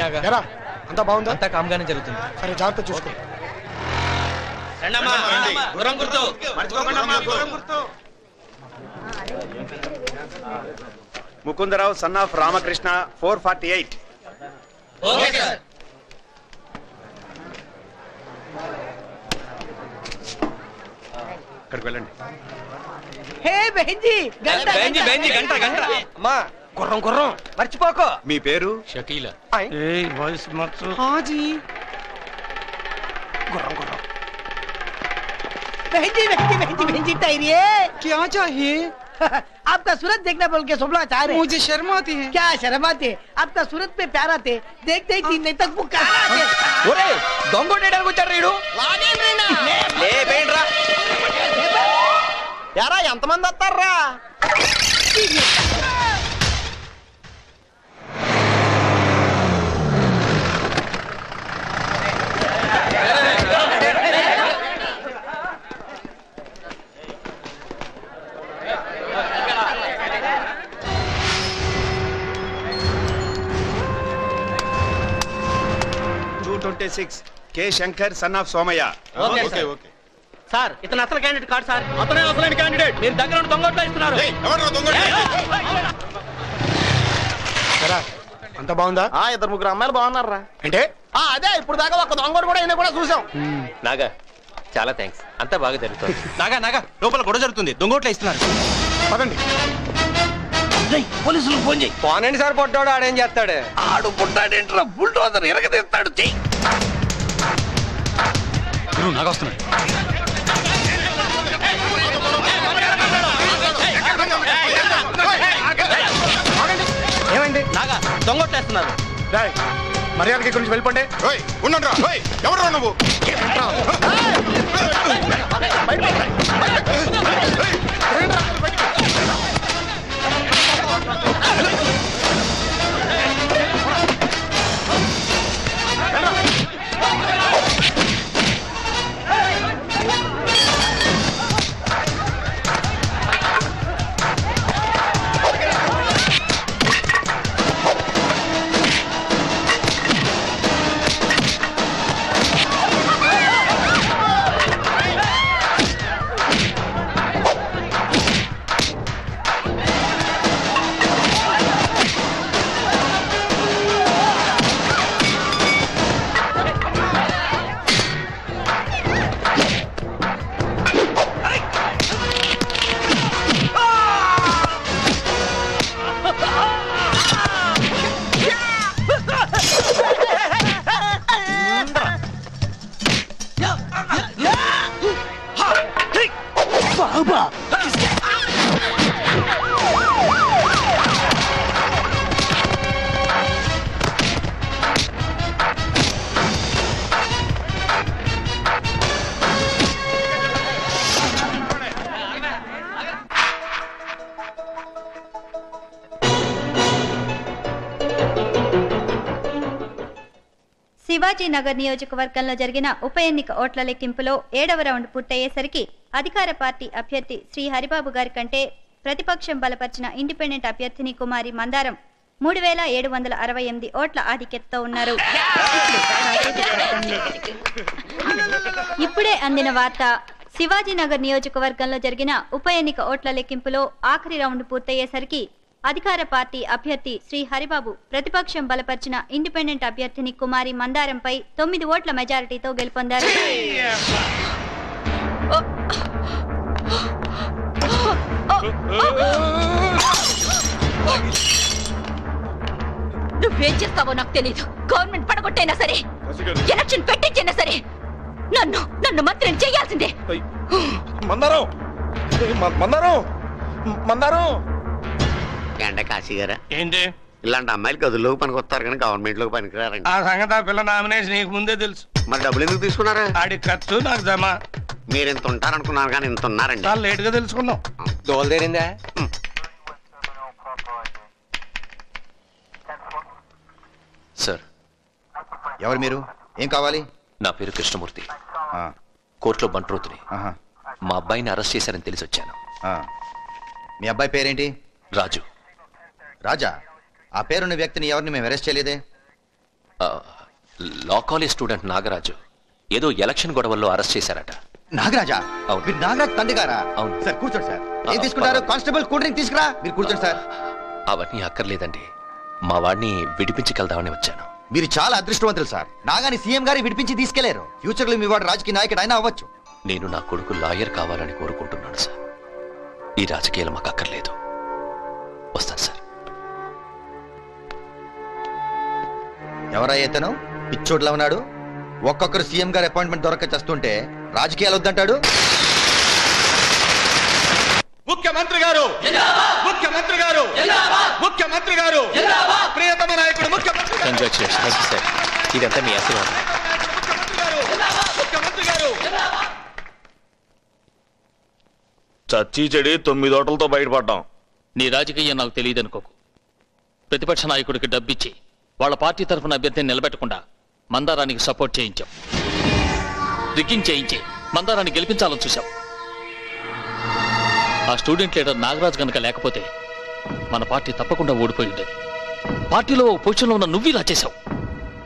నాగా ఎరా అంతా బాగుందా? అంతా కామ్గానే జరుగుతుంది. సరే జాగ్రత్త చూసుకో. Mukundarao son of Ramakrishna four forty eight అక్కడికి వెళ్ళండి. హే బెంజీ గంట బెంజి బెంజి గంట గంట. అమ్మా గుర్రం గుర్రం మర్చిపోకో మీ పేరు షకీల హాజీ बहनजी बहनजी बहनजी बहनजी ठहरिए क्या चाहिए आपका सूरत देखना बोल के सोमला चाह रहे हैं। मुझे शर्म आती है क्या शर्म आते आपका सूरत पे प्यार आते देखते ही तीन नहीं तक वो कहाँ आते ఒరే దొంగొట్టేయడానికి వచ్చాడు రీడు లేపేంట్రా ఎరా ఎంతమంది వస్తారా twenty six K Shankar son of Somayya okay okay sir. Okay sir ఇతను అసలు క్యాండిడేట్ కాదు సార్ అతనే అసలైన క్యాండిడేట్ మీరు దగ్గర ఉండి దొంగోట్లు ఇస్తున్నారు అంతా బాగుందా? ఆ ఇద్దరు ముగ్గురు అమ్మాయిలు బాగున్నారా అంటే? ఆ అదే ఇప్పుడు దాకా ఒక దొంగడు కూడా అయినా కూడా చూసాం. నాగా చాలా థ్యాంక్స్ అంతా బాగా జరుగుతుంది. నాగా నాగా లోపల గొడవ జరుగుతుంది. దొంగోట్లు ఇస్తున్నారు పదండి. పోలీసులకు ఫోన్ చేయి. పోనండి సార్ పొట్టోడు ఆడేం చేస్తాడు? ఆడు పుట్టాడేంట్రా బుల్డోజర్ ఎరగదీస్తాడు చెయ్యి నాగా వస్తున్నాడు ఏమైంది? నాగా దొంగొట్టేస్తున్నారు. రాయ్ మర్యాదకి ఇక్కడి నుంచి వెళ్ళిపోండి. ఉండండి ఎవరు నువ్వు? శివాజీనగర్ నియోజకవర్గంలో జరిగిన ఉప ఎన్నిక ఓట్ల లెక్కింపులో ఏడవ రౌండ్ పూర్తయ్యేసరికి అధికార పార్టీ అభ్యర్థి శ్రీ హరిబాబు గారి కంటే ప్రతిపక్షం బలపరిచిన ఇండిపెండెంట్ అభ్యర్థిని కుమారి మందారం మూడు వేల ఏడు వందల అరవై ఎనిమిది ఓట్ల ఆధిక్యతతో ఉన్నారు. ఇప్పుడే అందిన వార్త శివాజీనగర్ నియోజకవర్గంలో జరిగిన ఉప ఎన్నిక ఓట్ల లెక్కింపులో ఆఖరి రౌండ్ పూర్తయ్యేసరికి అధికార పార్టీ అభ్యర్థి శ్రీ హరిబాబు ప్రతిపక్షం బలపరిచిన ఇండిపెండెంట్ అభ్యర్థిని కుమారి మందారంపై తొమ్మిది ఓట్ల మెజారిటీతో గెలుపొందారు. నువ్వేం చేస్తావో నాకు తెలీదు. గవర్నమెంట్ పడగొట్టైనా సరే ఎలక్షన్ పెట్టించైనా సరే నన్ను నన్ను మంత్రిని చేయాల్సిందే. మందారం! మందారం! మందారం! ఎండ కాశీ గారా? ఏంటి? ఇలాంటి అమ్మాయిలు గదుల్లోకి పనికి వస్తారు కానీ గవర్నమెంట్లోకి పనికిరారండి. ఆ సంగతి ఆ పిల్ల నామినేషన్ నీకు ముందే తెలుసు. మరి డబ్బులు ఎందుకు తీసుకున్నారా? ఆడి ఖర్చు నాకు జమా. మీరు ఇంత ఉంటారనుకున్నారు కానీ ఇంత ఉన్నారండి. చాలా లేట్గా తెలుసుకున్నాం దోలదేరిందా సార్. ఎవరు మీరు? ఏం కావాలి? నా పేరు కృష్ణమూర్తి. ఆ, కోర్టులో బంట్రోతుని. ఆహా, మా అబ్బాయిని అరెస్ట్ చేశారని తెలిసి వచ్చాను ఆ. మీ అబ్బాయి పేరేంటి? రాజు. రాజా ఆ పేరున్న వ్యక్తిని ఎవరిని మేము అరెస్ట్ చేయలేదే? లా కాలేజ్ స్టూడెంట్ నాగరాజు ఏదో ఎలక్షన్ గొడవల్లో అరెస్ట్ చేశారట. నాగరాజా? అవును. మీరు నాగరాజ్ తండ్రి గారా అవును. సార్ కూర్చోండి సార్. ఏం తీసుకుంటారు. కానిస్టేబుల్ కూల్ డ్రింక్ తీసుకురా. మీరు కూర్చోండి సార్. అవన్నీ అక్కర్లేదండి. మా వాడిని విడిపించగలదామని వచ్చాను. మీరు చాలా అదృష్టవంతులు సార్. నాగాని సీఎం గారి విడిపించి తీసుకెళ్ళారు. ఫ్యూచర్లో మీ వాడు రాజకీయ నాయకుడు అయినా అవ్వచ్చు. నేను నా కొడుకు లాయర్ కావాలని కోరుకుంటున్నాను సార్. ఈ రాజకీయాలు మాకు అక్కర్లేదు. ఎవరా ఇతను పిచ్చోట్లా ఉన్నాడు. ఒక్కొక్కరు సీఎం గారి అపాయింట్మెంట్ దొరక చేస్తుంటే రాజకీయాలు వద్దంటాడు? ముఖ్యమంత్రి గారు! ముఖ్యమంత్రి గారు! ముఖ్యమంత్రి గారు! ప్రియతమ నాయకుడు ముఖ్యమంత్రి ఇదంతా మీ ఆశీర్వాదం. ముఖ్యమంత్రి గారు! చచ్చి చెడి తొమ్మిదోటలతో బయటపడ్డాం. నీ రాజకీయం నాకు తెలియదనుకోకు. ప్రతిపక్ష నాయకుడికి డబ్బిచ్చి వాళ్ళ పార్టీ తరఫున అభ్యర్థిని నిలబెట్టకుండా మందారానికి సపోర్ట్ చేయించాం. రిగ్గింగ్ చేయించి మందారాన్ని గెలిపించాలని చూశాం. ఆ స్టూడెంట్ లీడర్ నాగరాజ్ గనక లేకపోతే మన పార్టీ తప్పకుండా ఓడిపోయి ఉండేది. పార్టీలో ఓ పొజిషన్లో ఉన్న నువ్వు ఇలా చేశావు.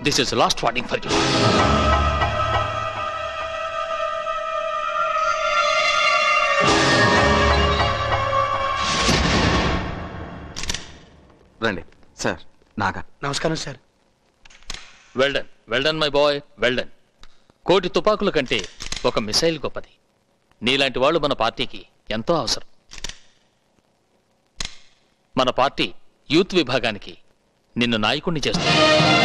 This is last warning for you రండి. సార్ నాగా. నమస్కారం sir. Well done well done my boy well done. కోటి తుపాకుల కంటే ఒక మిసైల్ గొప్పది. నీలాంటి వాళ్ళు మన పార్టీకి ఎంతో అవసరం. మన పార్టీ యూత్ విభాగానికి నిన్ను నాయకుణ్ణి చేస్తుంది.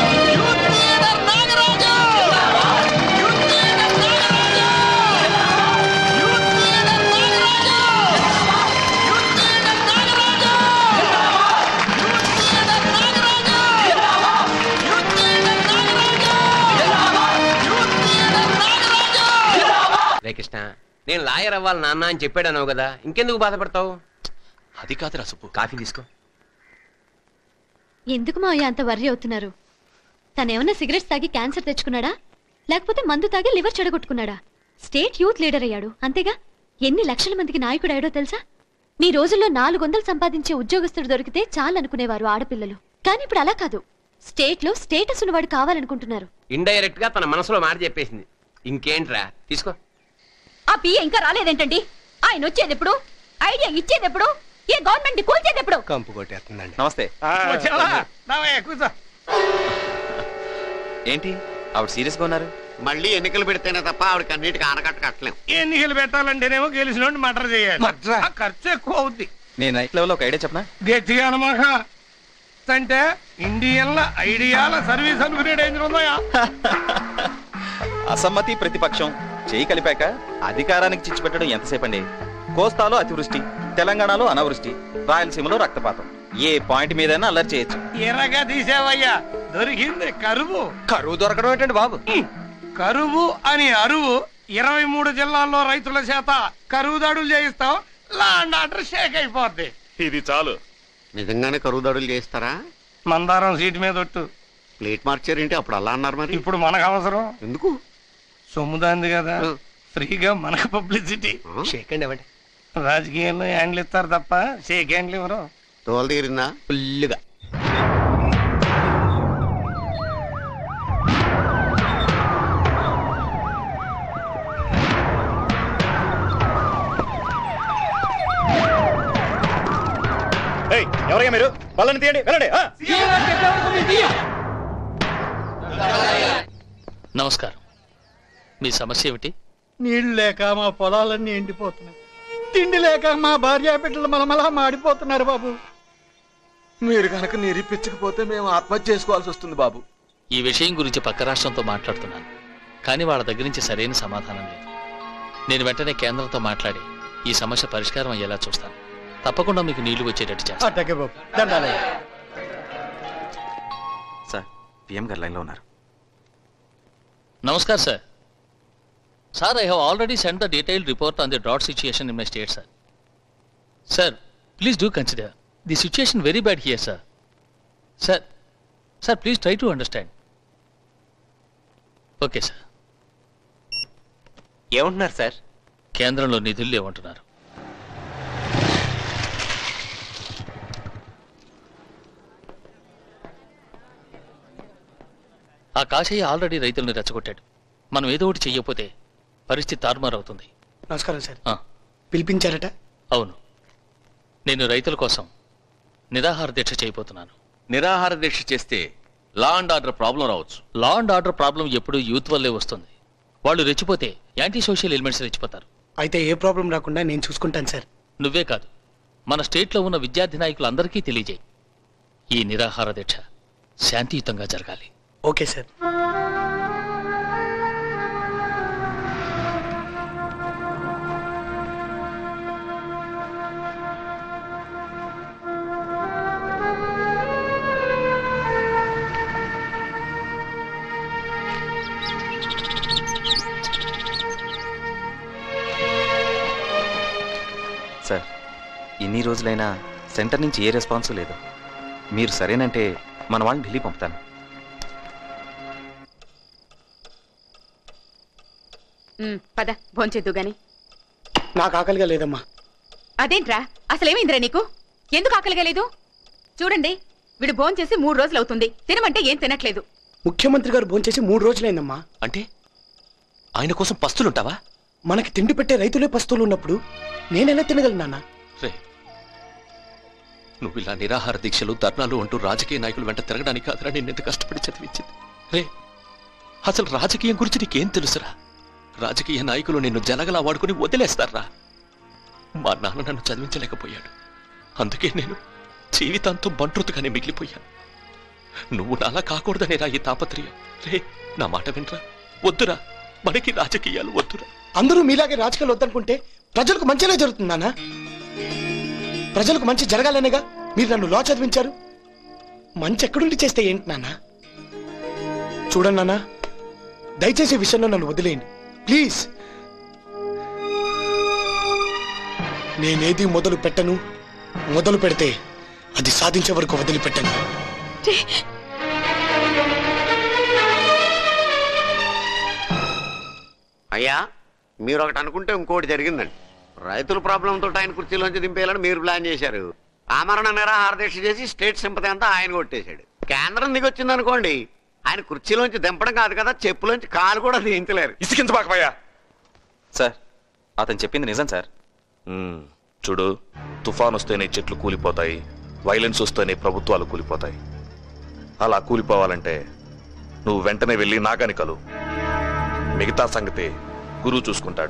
అవ్వాలి నాన్న అని చెప్పాడన్నావు కదా ఇంకెందుకు బాధపడతావు? అది కాదురా సుబ్బు. కాఫీ తీసుకో. ఎందుకు మావయ్య అంత వర్రీ అవుతున్నారు? తనేమన్నా సిగరెట్స్ తాగి క్యాన్సర్ తెచ్చుకున్నాడా? లేకపోతే మందు తాగి లివర్ చెడగొట్టుకున్నాడా? స్టేట్ యూత్ లీడర్ అయ్యాడు అంతేగా? ఎన్ని లక్షల మందికి నాయకుడు అయ్యాడో తెలుసా? మీ రోజుల్లో నాలుగు వందలు సంపాదించే ఉద్యోగస్తుడు దొరికితే చాలనుకునేవారు ఆడపిల్లలు. కానీ ఇప్పుడు అలా కాదు. స్టేట్లో స్టేటస్ ఉన్నవాడు కావాలనుకుంటున్నారు. ఇండైరెక్ట్గా తన మనసులో మాట చెప్పేసింది. ఇంకేంట్రా? తీసుకో. ఆ పిఏ ఇంకా రాలేదేంటండి? ఆయన వచ్చేది ఎప్పుడు ఐడియా ఇచ్చేది ఎప్పుడు ఏ గవర్నమెంట్ కూల్చేది ఎప్పుడు కంపు కొట్టేస్తుందండి. నమస్తే. కూర్చో. ఏంటి? ఆవిడ సీరియస్గా ఉన్నారు? మళ్ళీ ఎన్నికలు పెడితేనే తప్ప ఆవిడకి అన్నిటికీ ఆనకట్ట కట్టలేం. ఎన్నికలు పెట్టాలంటేనేమో గెలిచిన మటర్ చేయాలి. ఆ ఖర్చు ఎక్కువ అవుద్ది. నేను నైట్ లెవెల్ ఒక ఐడియా చెప్పనా? గట్టిగా అనమాక. అంటే ఇండియన్ల ఐడియాల సర్వీస్ అనుకునే డేంజర్ ఉందా అసమ్మతి ప్రతిపక్షం. చేయి కలిపాక అధికారానికి చిచ్చుపెట్టడం ఎంతసేపు అండి కోస్తాలో అతివృష్టి తెలంగాణలో అనావృష్టి రాయలసీమలో రక్తపాతం. ఏ పాయింట్ మీదైనా అల్లరి చేయొచ్చు. ఎర్రగా తీసావయ్యా దొరికింది కరువు. కరువు దొరకడం ఏంటండి బాబు? కరువు అని అరువు ఇరవై మూడు జిల్లాల్లో రైతుల చేత కరువు దాడులు చేయిస్తాం లాండ్ ఆర్డర్ షేక్ అయిపోద్ది. ఇది చాలు. నిజంగానే కరువు దాడులు చేస్తారా మందారం సీటు మీద ఒట్టు. ప్లేట్ మార్చారేంటి? అప్పుడు అలా అన్నారు మరి. ఇప్పుడు మనకు అవసరం. ఎందుకు? సొమ్ముదాంది కదా. ఫ్రీగా మనకు పబ్లిసిటీ. షేక్ అండి ఇవ్వండి రాజకీయాల్లో హ్యాండ్లు ఇస్తారు తప్ప షేక్ హ్యాండ్లు ఇవ్వరు. తోలు తీరిందా? ఫుల్లుగా. ఎవరయ్యా మీరు? బల్లని తీయండి వెళ్ళండి ఆ. నమస్కారం. మీ సమస్య ఏమిటి? నీళ్ళు లేక మా పొలాలన్నీ ఎండిపోతున్నాయి. తిండి లేక మా భార్య బిడ్డలు మలమలా మాడిపోతున్నారు బాబు. మీరు కనుక నిరూపించకపోతే మేము ఆత్మహత్య చేసుకోవాల్సి వస్తుంది బాబు. ఈ విషయం గురించి పక్క రాష్ట్రంతో మాట్లాడుతున్నాను. కానీ వాళ్ళ దగ్గర నుంచి సరైన సమాధానం లేదు. నేను వెంటనే కేంద్రంతో మాట్లాడి ఈ సమస్య పరిష్కారం అయ్యేలా చూస్తాను. తప్పకుండా మీకు నీళ్ళు వచ్చేటట్టు చేస్తాను. అట్టకే బాబు. దండాలయ్య. సార్ పిఎం గారు లైన్లో ఉన్నారు. Namaskar sir. Sir I have already send the detail report on the drought situation in my state sir sir please do consider the situation very bad here sir sir sir please try to understand okay sir ఏమంటున్నారు sir కేంద్రంలో నిధులు లేవంటున్నారు. ఆ Kasaiah already రైతుల్ని రెచ్చగొట్టాడు. మనం ఏదో ఒకటి చెయ్యకపోతే పరిస్థితి తారుమారవుతుంది. నమస్కారం సార్. ఆ, పిలిపించారట? అవును. నేను రైతుల కోసం నిరాహార దీక్ష చేయబోతున్నాను. నిరాహార దీక్ష చేస్తే లా అండ్ ఆర్డర్ ప్రాబ్లం రావచ్చు. లా అండ్ ఆర్డర్ ప్రాబ్లం ఎప్పుడు యూత్ వల్లే వస్తుంది. వాళ్ళు రెచ్చిపోతే యాంటీ సోషల్ ఎలిమెంట్స్ రెచ్చిపోతారు. అయితే ఏ ప్రాబ్లం రాకుండా నేను చూసుకుంటాను సార్. నువ్వే కాదు మన స్టేట్లో ఉన్న విద్యార్థి నాయకులందరికీ తెలియజేయి. ఈ నిరాహార దీక్ష శాంతియుతంగా జరగాలి. Okay sir. సార్ ఇన్ని రోజులైనా సెంటర్ నుంచి ఏ రెస్పాన్స్ లేదు. మీరు సరేనంటే మన వాళ్ళని ఢిల్లీ పంపుతాను. ఉమ్, పద భోంచేద్దు గాని. నాకు ఆకలిగా లేదమ్మా. అదేంట్రా? అసలేమైందిరా నీకు? ఎందుకు ఆకలిగా లేదు? చూడండి వీడు భోంచేసి మూడు రోజులు అవుతుంది. తినమంటే ఏం తినట్లేదు. ముఖ్యమంత్రి గారు భోంచేసి మూడు రోజులైందమ్మా. అంటే ఆయన కోసం పస్తులుంటావా? మనకి తిండి పెట్టే రైతులే పస్తులు ఉన్నప్పుడు నేనెలా తినగలను నాన్న? రే నువ్వు ఇలా నిరాహార దీక్షలు ధర్నాలు అంటూ రాజకీయ నాయకులు వెంట తిరగడానికి కాదురా నేను ఎంత కష్టపడి చదివించింది? రే అసలు రాజకీయం గురించి నీకేం తెలుసురా? రాజకీయ నాయకులు నిన్ను జలగలా వాడుకుని వదిలేస్తారా? మా నాన్న నన్ను చదివించలేకపోయాడు. అందుకే నేను జీవితాంతం బంట్రుతుగానే మిగిలిపోయాను. నువ్వు నాలా కాకూడదనేరా ఈ తాపత్రయం. రే నా మాట వినరా? వద్దురా మనకి రాజకీయాలు వద్దురా. అందరూ మీలాగే రాజకీయాలు వద్దనుకుంటే ప్రజలకు మంచిగా జరుగుతుంది నాన్న. ప్రజలకు మంచి జరగాలనేగా మీరు నన్ను లా చదివించారు. మంచి ఎక్కడుండి చేస్తే ఏంటి నాన్న? చూడండి నాన్న. దయచేసి ఈ విషయంలో నన్ను వదిలేయండి. ప్లీజ్. నేనేది మొదలు పెట్టను మొదలు పెడితే అది సాధించే వరకు వదిలిపెట్టను. అయ్యా మీరు ఒకటి అనుకుంటే ఇంకోటి జరిగిందండి. రైతుల ప్రాబ్లంతో ఆయన కుర్చీలోంచి దింపేయాలని మీరు ప్లాన్ చేశారు. ఆమరణ నిరాహార దీక్ష చేసి స్టేట్ సింపతి అంతా ఆయన కొట్టేశాడు. కేంద్రం దిగొచ్చింది అనుకోండి ఆయన కుర్చీలోంచి దింపడం కాదు కదా చెప్పులోంచి కాలు కూడా దించలేరు. ఇసికించబాకమయ్యా సార్ అతను చెప్పింది నిజం సార్. చూడు తుఫాన్ వస్తేనే చెట్లు కూలిపోతాయి వైలెన్స్ వస్తేనే ప్రభుత్వాలు కూలిపోతాయి. అలా కూలిపోవాలంటే నువ్వు వెంటనే వెళ్ళి నాగాని కలు. మిగతా సంగతి గురువు చూసుకుంటాడు.